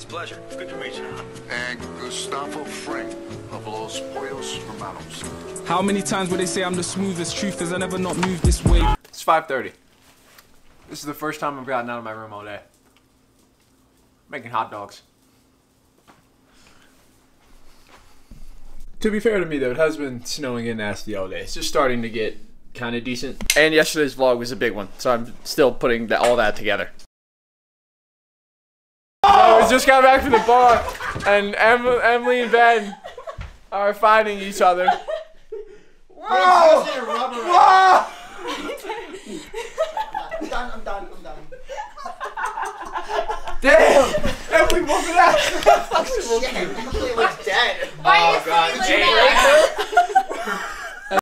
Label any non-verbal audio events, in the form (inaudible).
It's a pleasure. Good to meet you. And Gustavo Fring of Los Pollos Hermanos. How many times would they say I'm the smoothest? Truth is, I never not moved this way. It's 5:30. This is the first time I've gotten out of my room all day. Making hot dogs. To be fair to me though, it has been snowing and nasty all day. It's just starting to get kind of decent. And yesterday's vlog was a big one, so I'm still putting that, all that together. I just got back from the bar, and em- Emily and Ben are fighting each other. I'm done, I'm done, I'm done. Damn! (laughs) Emily, whoop it out!